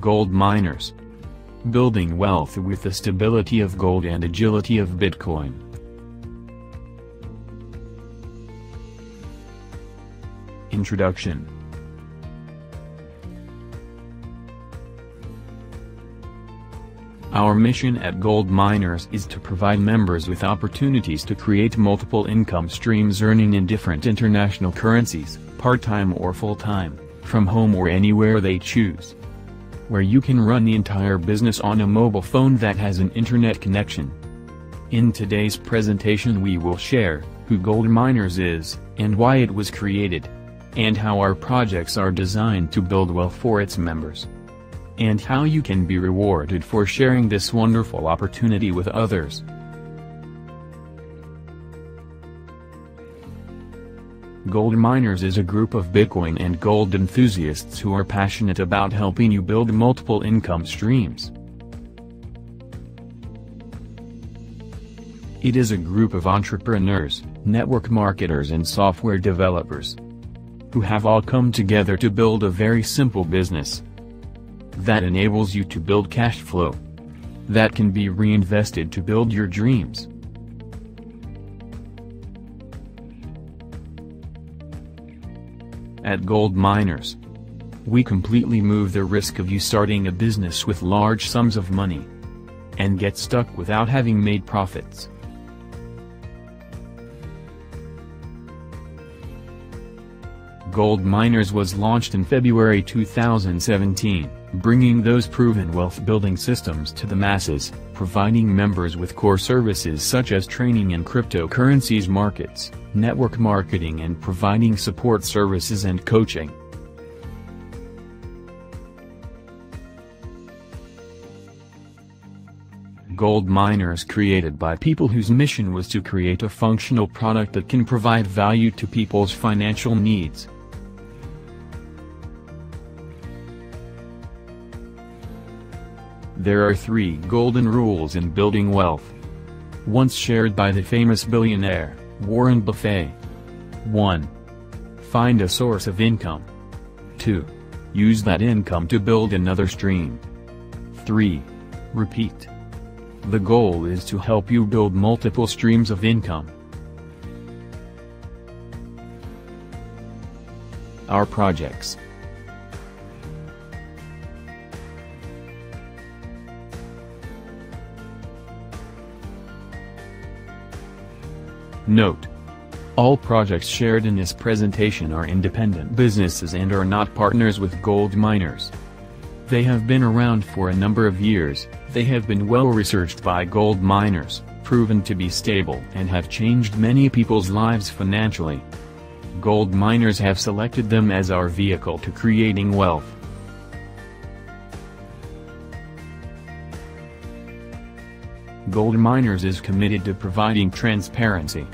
Gold miners. Building wealth with the stability of gold and agility of Bitcoin. Introduction Our mission at Gold Miners is to provide members with opportunities to create multiple income streams earning in different international currencies, part-time or full-time, from home or anywhere they choose. Where you can run the entire business on a mobile phone that has an internet connection. In today's presentation we will share, who Gold Miners is, and why it was created. And how our projects are designed to build wealth for its members and how you can be rewarded for sharing this wonderful opportunity with others. Gold Miners is a group of Bitcoin and gold enthusiasts who are passionate about helping you build multiple income streams. It is a group of entrepreneurs, network marketers and software developers who have all come together to build a very simple business that enables you to build cash flow that can be reinvested to build your dreams. At Gold Miners, we completely move the risk of you starting a business with large sums of money and get stuck without having made profits. Gold Miners was launched in February 2017 bringing those proven wealth-building systems to the masses, providing members with core services such as training in cryptocurrencies markets, network marketing and providing support services and coaching. Gold miners created by people whose mission was to create a functional product that can provide value to people's financial needs. There are three golden rules in building wealth. Once shared by the famous billionaire, Warren Buffett. 1. Find a source of income. 2. Use that income to build another stream. 3. Repeat. The goal is to help you build multiple streams of income. Our projects Note. All projects shared in this presentation are independent businesses and are not partners with gold miners. They have been around for a number of years, they have been well researched by gold miners, proven to be stable and have changed many people's lives financially. Gold miners have selected them as our vehicle to creating wealth. Gold Miners is committed to providing transparency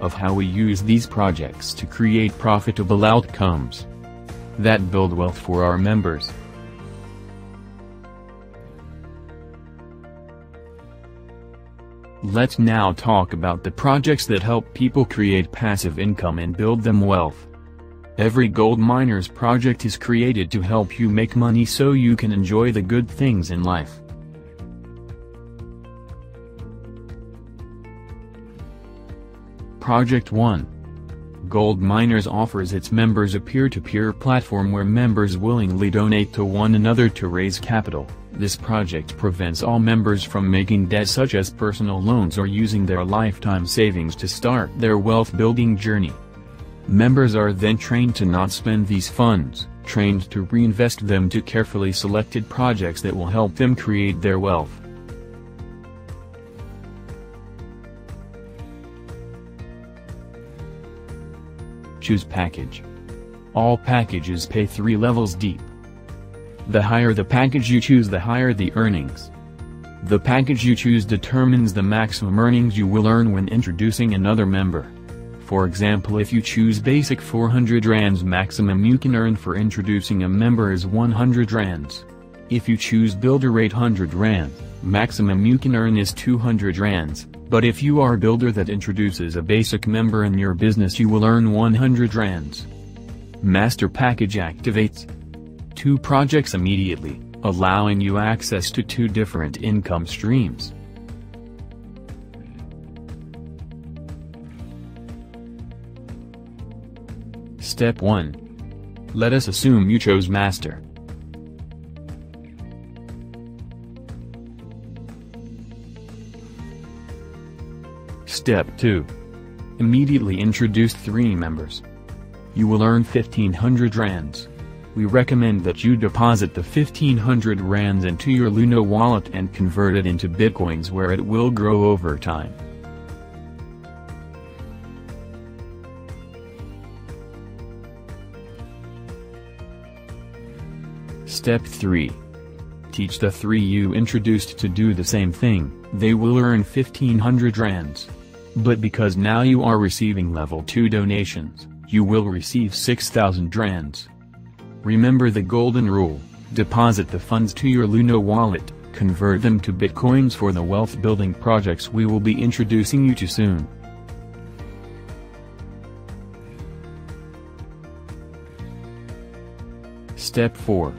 of how we use these projects to create profitable outcomes that build wealth for our members. Let's now talk about the projects that help people create passive income and build them wealth. Every gold miners project is created to help you make money so you can enjoy the good things in life. Project 1 Gold Miners offers its members a peer-to-peer -peer platform where members willingly donate to one another to raise capital. This project prevents all members from making debt such as personal loans or using their lifetime savings to start their wealth-building journey. Members are then trained to not spend these funds, trained to reinvest them to carefully selected projects that will help them create their wealth. Choose package. All packages pay 3 levels deep. The higher the package you choose the higher the earnings. The package you choose determines the maximum earnings you will earn when introducing another member. For example if you choose basic 400 rands maximum you can earn for introducing a member is 100 rands. If you choose builder 800 rands, maximum you can earn is 200 rands. But if you are a builder that introduces a basic member in your business you will earn 100 rands. Master Package activates two projects immediately, allowing you access to two different income streams. Step 1. Let us assume you chose Master. Step 2. Immediately introduce three members. You will earn 1500 rands. We recommend that you deposit the 1500 rands into your Luno wallet and convert it into bitcoins where it will grow over time. Step 3. Teach the three you introduced to do the same thing, they will earn 1500 rands. But because now you are receiving level 2 donations, you will receive 6000 rands. Remember the golden rule, deposit the funds to your Luno wallet, convert them to bitcoins for the wealth building projects we will be introducing you to soon. Step 4.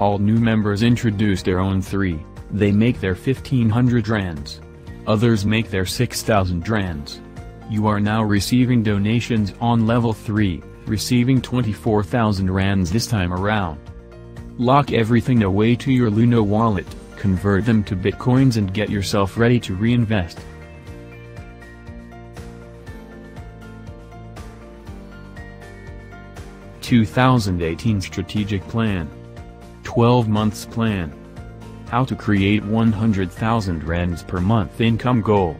All new members introduce their own 3, they make their 1500 rands. Others make their 6000 rands. You are now receiving donations on level 3, receiving 24,000 rands this time around. Lock everything away to your Luno wallet, convert them to bitcoins and get yourself ready to reinvest. Two thousand eighteen Strategic Plan 12 Months Plan How to create 100,000 rands per month income goal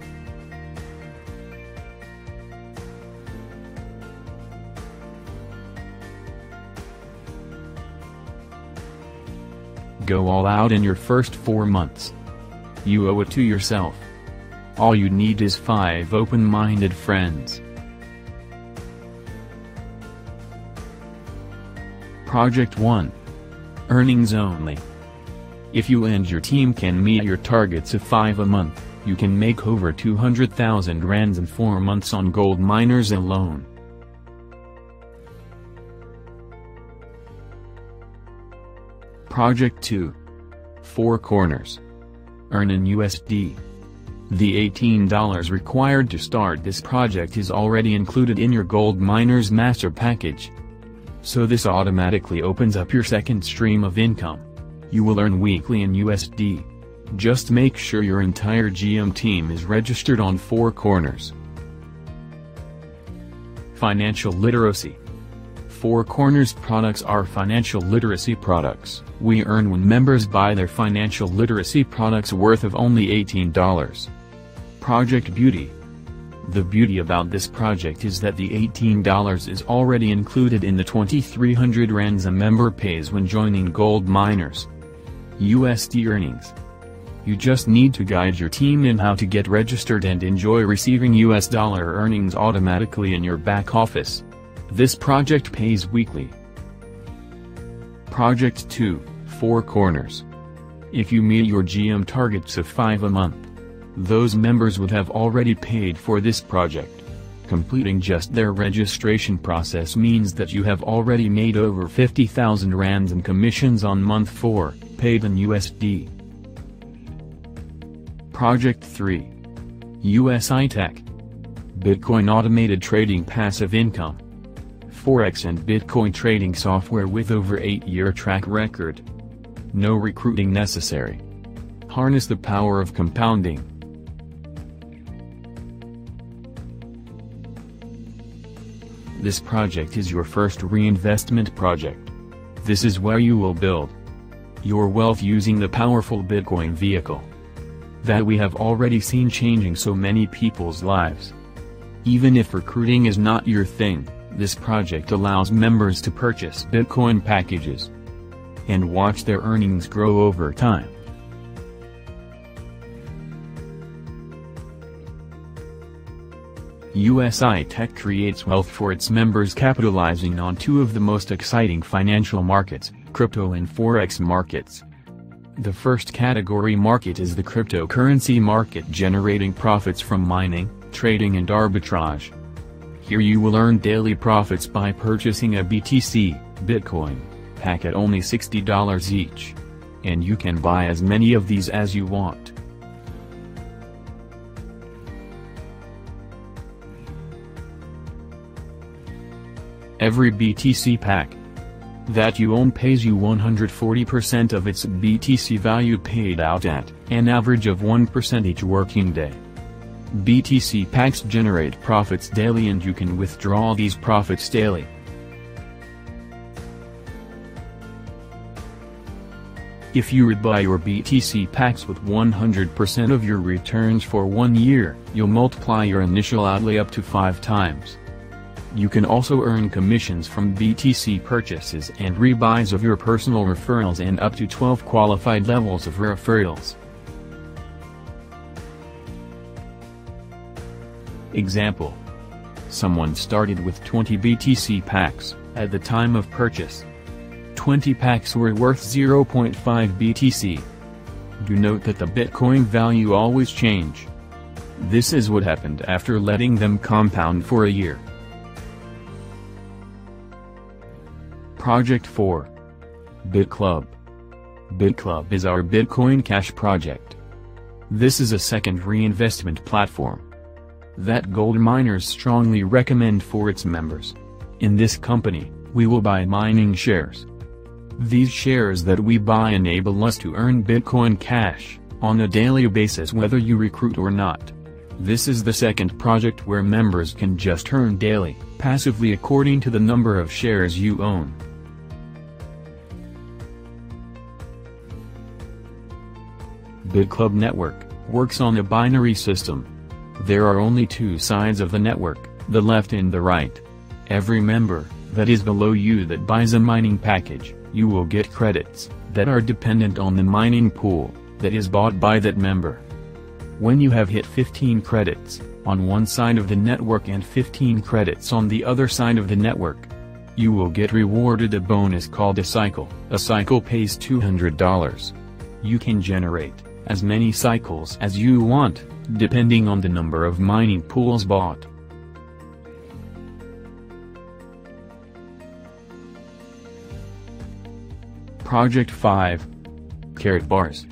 Go all out in your first four months. You owe it to yourself. All you need is five open-minded friends. Project 1. Earnings only. If you and your team can meet your targets of 5 a month, you can make over 200,000 rands in 4 months on gold miners alone. Project 2. Four Corners. Earn in USD. The $18 required to start this project is already included in your Gold Miners Master Package. So this automatically opens up your second stream of income. You will earn weekly in USD. Just make sure your entire GM team is registered on Four Corners. Financial Literacy Four Corners products are financial literacy products. We earn when members buy their financial literacy products worth of only $18. Project Beauty The beauty about this project is that the $18 is already included in the 2300 rands a member pays when joining Gold Miners. USD earnings you just need to guide your team in how to get registered and enjoy receiving US dollar earnings automatically in your back office. This project pays weekly. Project 2, Four Corners. If you meet your GM targets of 5 a month, those members would have already paid for this project. Completing just their registration process means that you have already made over 50,000 rands in commissions on month 4, paid in USD. Project 3. USI Tech. Bitcoin Automated Trading Passive Income. Forex and Bitcoin trading software with over 8-year track record. No recruiting necessary. Harness the power of compounding. This project is your first reinvestment project. This is where you will build your wealth using the powerful Bitcoin vehicle that we have already seen changing so many people's lives. Even if recruiting is not your thing, this project allows members to purchase Bitcoin packages and watch their earnings grow over time. USI Tech creates wealth for its members capitalizing on two of the most exciting financial markets, crypto and forex markets. The first category market is the cryptocurrency market generating profits from mining, trading and arbitrage. Here you will earn daily profits by purchasing a BTC, Bitcoin, pack at only $60 each. and you can buy as many of these as you want. Every BTC pack that you own pays you 140% of its BTC value paid out at an average of 1% each working day. BTC packs generate profits daily and you can withdraw these profits daily. If you would buy your BTC packs with 100% of your returns for one year, you'll multiply your initial outlay up to 5 times. You can also earn commissions from BTC purchases and rebuys of your personal referrals and up to 12 qualified levels of referrals. Example. Someone started with 20 BTC packs, at the time of purchase. 20 packs were worth 0.5 BTC. Do note that the Bitcoin value always change. This is what happened after letting them compound for a year. Project 4 BitClub BitClub is our Bitcoin Cash project. This is a second reinvestment platform that gold miners strongly recommend for its members. In this company, we will buy mining shares. These shares that we buy enable us to earn Bitcoin Cash, on a daily basis whether you recruit or not. This is the second project where members can just earn daily, passively according to the number of shares you own. BitClub Network, works on a binary system. There are only two sides of the network, the left and the right. Every member, that is below you that buys a mining package, you will get credits, that are dependent on the mining pool, that is bought by that member. When you have hit 15 credits, on one side of the network and 15 credits on the other side of the network, you will get rewarded a bonus called a cycle. A cycle pays $200. You can generate as many cycles as you want, depending on the number of mining pools bought. Project 5 Karatbars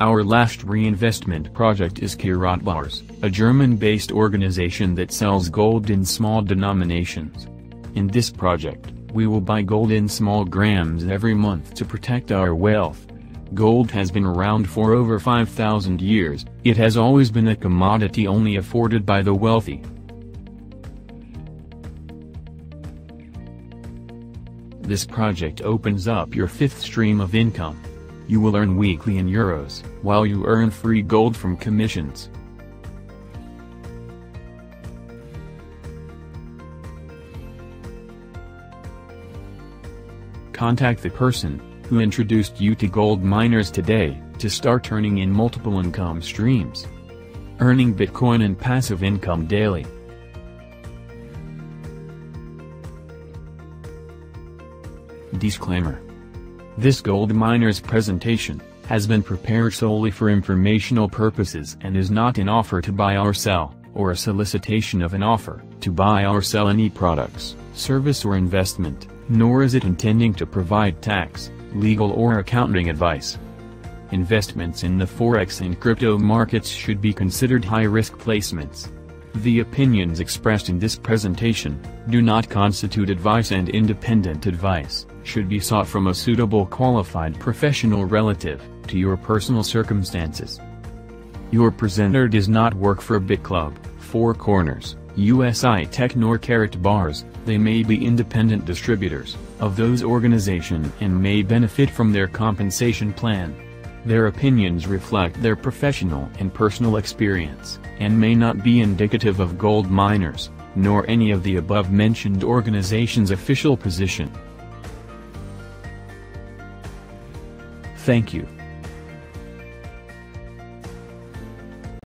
Our last reinvestment project is Karatbars, a German-based organization that sells gold in small denominations. In this project, we will buy gold in small grams every month to protect our wealth. Gold has been around for over 5,000 years, it has always been a commodity only afforded by the wealthy. This project opens up your fifth stream of income. You will earn weekly in euros, while you earn free gold from commissions. Contact the person who introduced you to gold miners today, to start earning in multiple income streams. Earning Bitcoin and passive income daily. Disclaimer. This gold miner's presentation, has been prepared solely for informational purposes and is not an offer to buy or sell, or a solicitation of an offer, to buy or sell any products, service or investment, nor is it intending to provide tax, legal or accounting advice. Investments in the forex and crypto markets should be considered high-risk placements. The opinions expressed in this presentation, do not constitute advice and independent advice, should be sought from a suitable qualified professional relative, to your personal circumstances. Your presenter does not work for BitClub, Four Corners, USI Tech nor Karatbars, they may be independent distributors, of those organization and may benefit from their compensation plan. Their opinions reflect their professional and personal experience, and may not be indicative of gold miners, nor any of the above-mentioned organization's official position. Thank you.